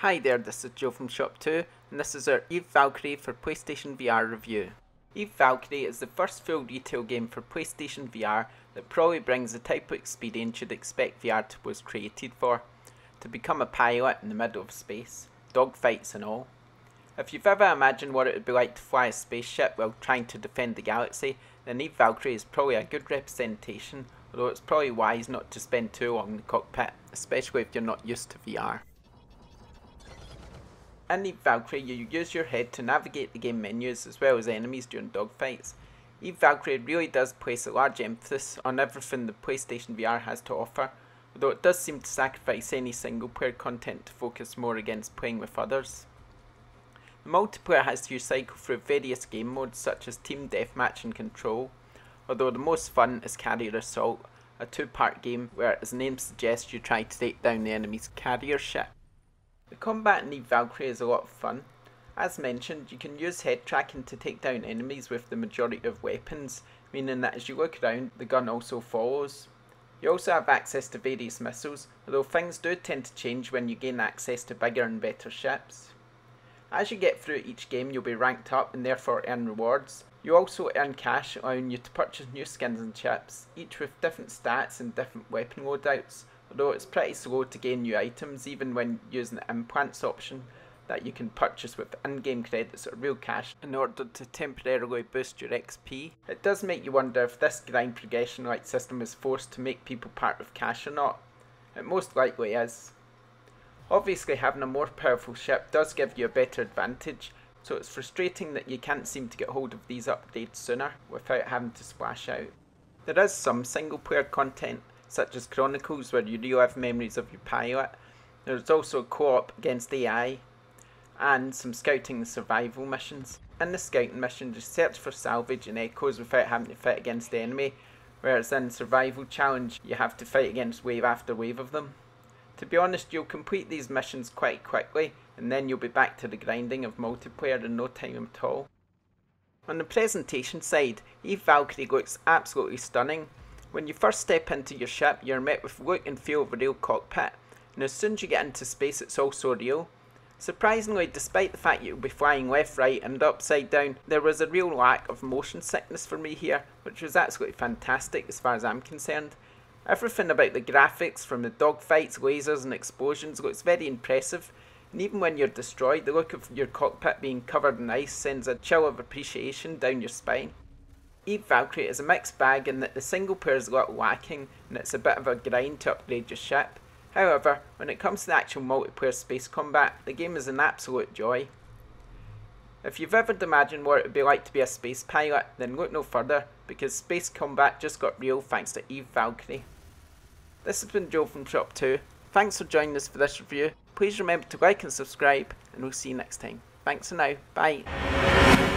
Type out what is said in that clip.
Hi there, this is Joe from ShopTo, and this is our Eve Valkyrie for PlayStation VR review. Eve Valkyrie is the first full retail game for PlayStation VR that probably brings the type of experience you'd expect VR to was created for. To become a pilot in the middle of space, dogfights and all. If you've ever imagined what it would be like to fly a spaceship while trying to defend the galaxy, then Eve Valkyrie is probably a good representation, although it's probably wise not to spend too long in the cockpit, especially if you're not used to VR. In Eve Valkyrie, you use your head to navigate the game menus as well as enemies during dogfights. Eve Valkyrie really does place a large emphasis on everything the PlayStation VR has to offer, although it does seem to sacrifice any single player content to focus more against playing with others. The multiplayer has you cycle through various game modes such as Team Deathmatch and Control, although the most fun is Carrier Assault, a two-part game where, as the name suggests, you try to take down the enemy's carrier ship. The combat in Eve Valkyrie is a lot of fun. As mentioned, you can use head tracking to take down enemies with the majority of weapons, meaning that as you look around, the gun also follows. You also have access to various missiles, although things do tend to change when you gain access to bigger and better ships. As you get through each game, you'll be ranked up and therefore earn rewards. You also earn cash, allowing you to purchase new skins and chips, each with different stats and different weapon loadouts, although it's pretty slow to gain new items even when using the implants option that you can purchase with in-game credits or real cash in order to temporarily boost your XP. It does make you wonder if this grind progression like system is forced to make people part with cash or not. It most likely is. Obviously having a more powerful ship does give you a better advantage, so it's frustrating that you can't seem to get hold of these upgrades sooner without having to splash out. There is some single player content, such as Chronicles where you do have memories of your pilot. There's also a co-op against AI, and some scouting and survival missions. In the scouting mission, just search for salvage and echoes without having to fight against the enemy, whereas in survival challenge, you have to fight against wave after wave of them. To be honest, you'll complete these missions quite quickly, and then you'll be back to the grinding of multiplayer in no time at all. On the presentation side, Eve Valkyrie looks absolutely stunning. When you first step into your ship, you're met with look and feel of a real cockpit, and as soon as you get into space, it's also real. Surprisingly, despite the fact you'll be flying left, right, and upside down, there was a real lack of motion sickness for me here, which was absolutely fantastic as far as I'm concerned. Everything about the graphics, from the dogfights, lasers, and explosions, looks very impressive. And even when you're destroyed, the look of your cockpit being covered in ice sends a chill of appreciation down your spine. Eve Valkyrie is a mixed bag in that the single player is a lot lacking and it's a bit of a grind to upgrade your ship. However, when it comes to the actual multiplayer space combat, the game is an absolute joy. If you've ever imagined what it would be like to be a space pilot, then look no further, because space combat just got real thanks to Eve Valkyrie. This has been Joe from ShopTo. Thanks for joining us for this review. Please remember to like and subscribe, and we'll see you next time. Thanks for now. Bye.